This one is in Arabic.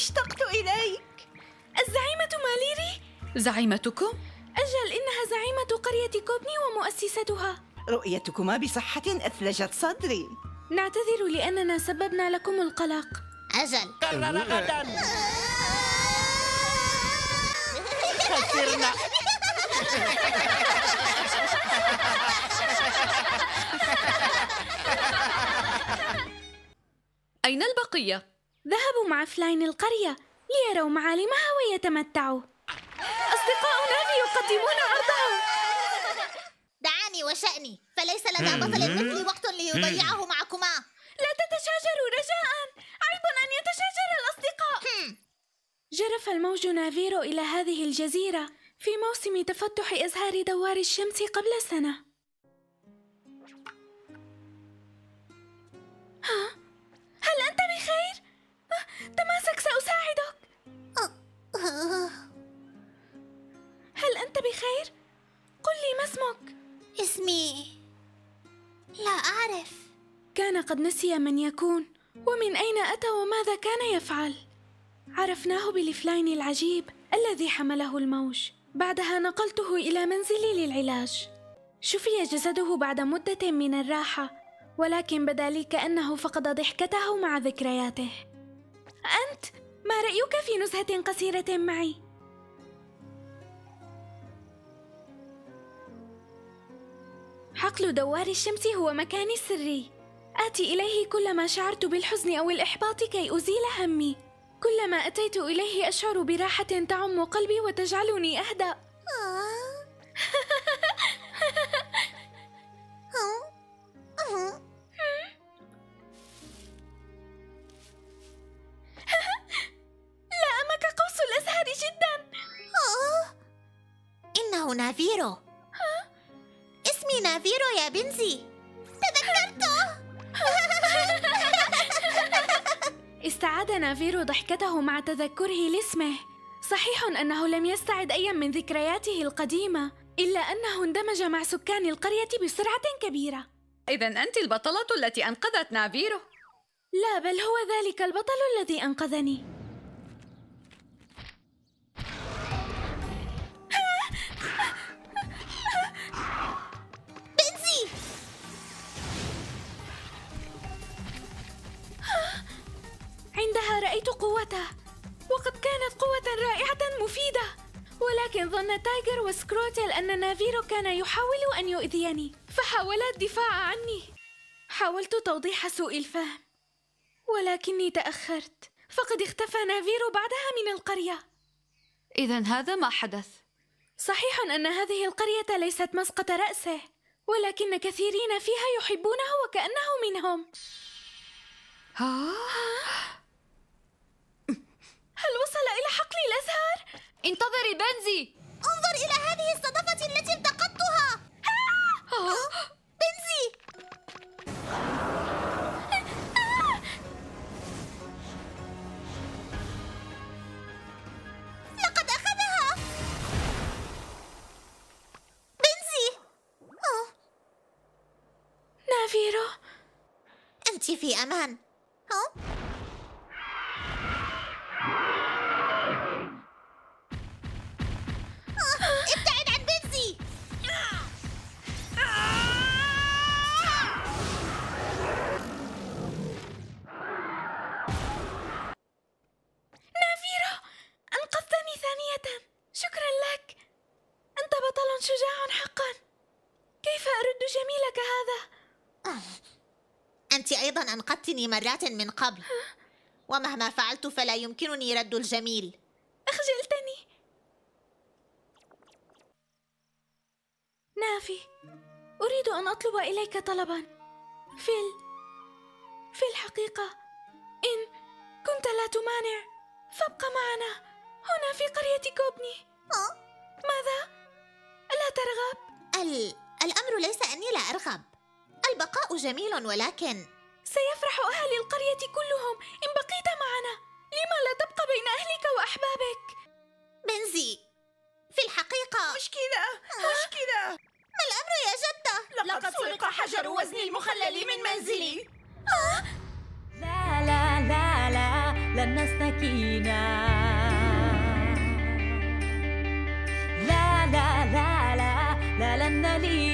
اشتقت إليك. الزعيمة ماليري؟ زعيمتكم؟ أجل إنها زعيمة قرية كوبني ومؤسستها رؤيتكما بصحة أثلجت صدري. نعتذر لأننا سببنا لكم القلق. أجل. قرر غدا. خسرنا. أين البقية؟ ذهبوا مع فلاين القرية ليروا معالمها ويتمتعوا. أصدقاء نافي يقدمون عرضهم دعاني وشأني فليس لدى بطل مثلي وقت ليضيعه معكما. لا تتشاجروا رجاء عيب أن يتشاجر الأصدقاء. جرف الموج نافيرو إلى هذه الجزيرة في موسم تفتح أزهار دوار الشمس قبل سنة. ها؟ اسمي. لا أعرف. كان قد نسي من يكون. ومن أين أتى وماذا كان يفعل؟ عرفناه بالفلاين العجيب الذي حمله الموج. بعدها نقلته إلى منزلي للعلاج. شفي جسده بعد مدة من الراحة ولكن بدا لي كأنه فقد ضحكته مع ذكرياته. أنت ما رأيك في نزهة قصيرة معي؟ حقل دوار الشمس هو مكاني السري. آتي إليه كلما شعرت بالحزن أو الإحباط كي أزيل همي. كلما أتيت إليه أشعر براحة تعم قلبي وتجعلني أهدأ لأمك قوس الأزهار جدا. إنه نافيرو اسمي نافيرو يا بنزي. تذكرته. استعاد نافيرو ضحكته مع تذكره لاسمه. صحيح أنه لم يستعد أيا من ذكرياته القديمة إلا أنه اندمج مع سكان القرية بسرعة كبيرة. إذا أنت البطلة التي أنقذت نافيرو. لا بل هو ذلك البطل الذي أنقذني. كانت قوة رائعة مفيدة. ولكن ظن تايجر وسكروتل أن نافيرو كان يحاول أن يؤذيني. فحاولا الدفاع عني. حاولت توضيح سوء الفهم. ولكني تأخرت. فقد اختفى نافيرو بعدها من القرية. إذا هذا ما حدث؟ صحيح أن هذه القرية ليست مسقط رأسه. ولكن كثيرين فيها يحبونه وكأنه منهم ها؟ هل وصل إلى حقل الأزهار؟ انتظري بنزي! انظر إلى هذه الصدفة التي التقطتها! بنزي! لقد أخذها! بنزي! أوه، نافيرو! أنت في أمان! شكرا لك. أنت بطل شجاع حقا. كيف أرد جميلك هذا؟ أنت أيضا أنقذتني مرات من قبل. ومهما فعلت فلا يمكنني رد الجميل. أخجلتني نافي أريد أن أطلب إليك طلبا. في ال... في الحقيقة إن كنت لا تمانع فابق معنا. هنا في قرية كوبني ها؟ ماذا؟ ألا ترغب؟ ال... الأمر ليس أني لا أرغب البقاء جميل ولكن سيفرح أهل القرية كلهم إن بقيت معنا لما لا تبقى بين أهلك وأحبابك؟ بنزي في الحقيقة مشكلة مشكلة ما الأمر يا جدة؟ لقد سرق حجر وزني المخلل من منزلي لا لا لا لا لن نستكين Daddy.